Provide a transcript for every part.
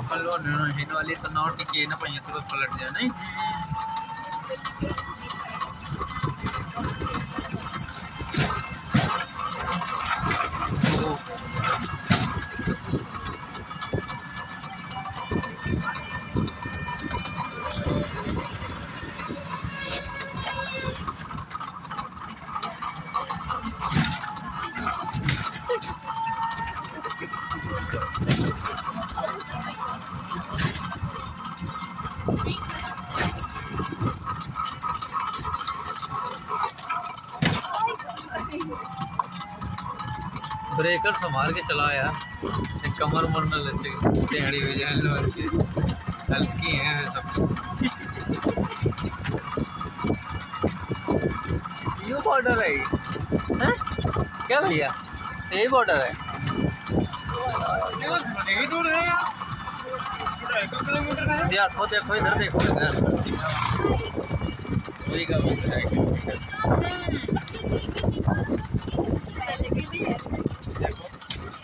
अपन लोग वाली तो नौ टिकी ना पाइए तो पलट जाए नहीं ब्रेकर संभाल के चला यार कमर मर न लचे टेढ़ी हो जाए हल्की है सब। ये बॉर्डर है। हैं? क्या भैया? यही बॉर्डर है। देखो देखो, इधर देखो, इधर। वही का है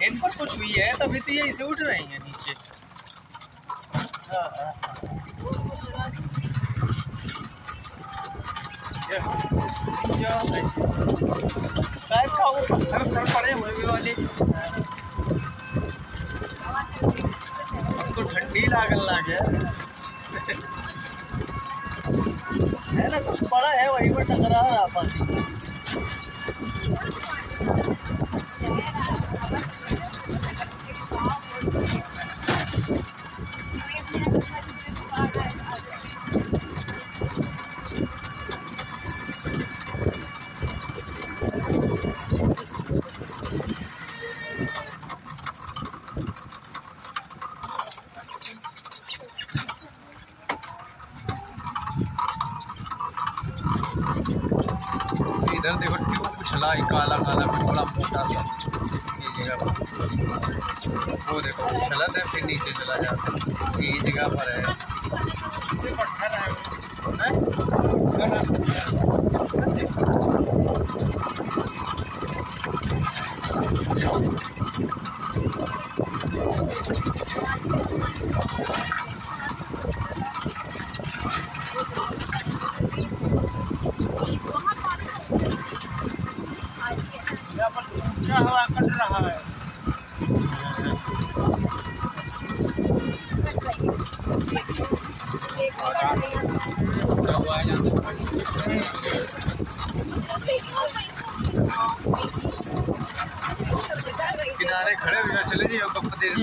इन पर कुछ हुई है, तभी तो ये इसे उठ रही है नीचे। पड़े हुए वाले। हमको ठंडी लागल लागे। है ना, कुछ पड़ा है वही पर टकरा रहा पानी इधर देखो ट्यूब उछला ही काला काला में थोड़ा मोटा सा। ये जगह पर। वो देखो उछला था फिर नीचे चला जाता ये जगह पर है? ऊँचा हवा कट रहा है हुआ है किनारे खड़े हुए चले जाइए कब देर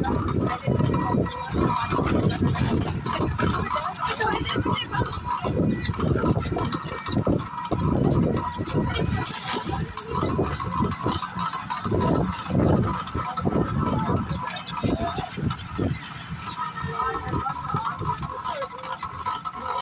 何?